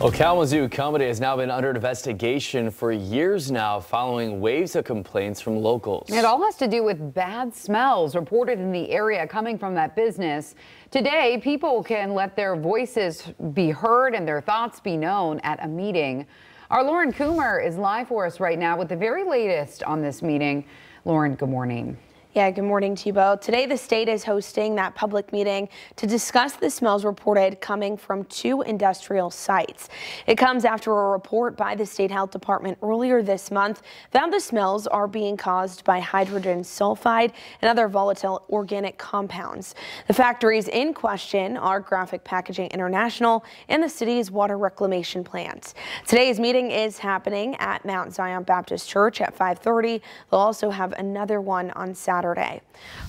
Well, Kalamazoo Company has now been under investigation for years now following waves of complaints from locals. It all has to do with bad smells reported in the area coming from that business. Today, people can let their voices be heard and their thoughts be known at a meeting. Our Lauren Coomer is live for us right now with the very latest on this meeting. Lauren, good morning. Yeah, good morning both. Today, the state is hosting that public meeting to discuss the smells reported coming from two industrial sites. It comes after a report by the state health department earlier this month found the smells are being caused by hydrogen sulfide and other volatile organic compounds. The factories in question are Graphic Packaging International and the city's water reclamation plant. Today's meeting is happening at Mount Zion Baptist Church at 530. They'll also have another one on Saturday. Saturday.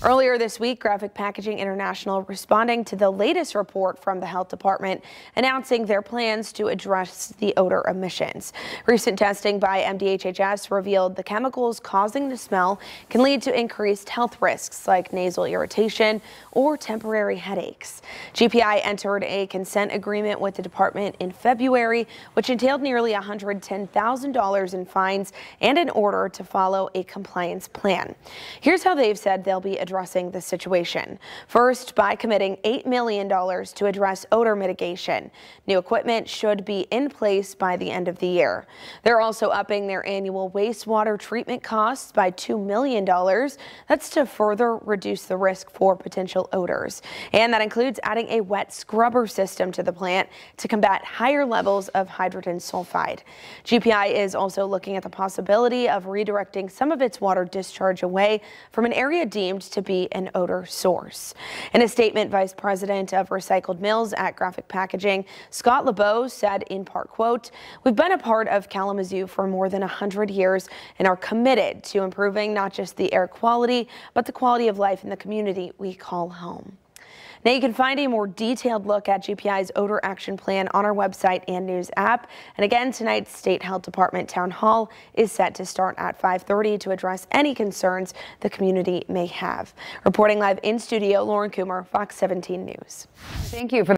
Earlier this week, Graphic Packaging International responding to the latest report from the health department announcing their plans to address the odor emissions. Recent testing by MDHHS revealed the chemicals causing the smell can lead to increased health risks like nasal irritation or temporary headaches. GPI entered a consent agreement with the department in February, which entailed nearly $110,000 in fines and an order to follow a compliance plan. Here's how they've said they'll be addressing the situation. First, by committing $8 million to address odor mitigation. New equipment should be in place by the end of the year. They're also upping their annual wastewater treatment costs by $2 million. That's to further reduce the risk for potential odors. And that includes adding a wet scrubber system to the plant to combat higher levels of hydrogen sulfide. GPI is also looking at the possibility of redirecting some of its water discharge away from an an area deemed to be an odor source. In a statement, Vice President of Recycled Mills at Graphic Packaging, Scott LeBeau said in part, quote, we've been a part of Kalamazoo for more than 100 years and are committed to improving not just the air quality, but the quality of life in the community we call home. Now you can find a more detailed look at GPI's odor action plan on our website and news app. And again, tonight's State Health Department Town Hall is set to start at 530 to address any concerns the community may have. Reporting live in studio, Lauren Coomer, Fox 17 News. Thank you for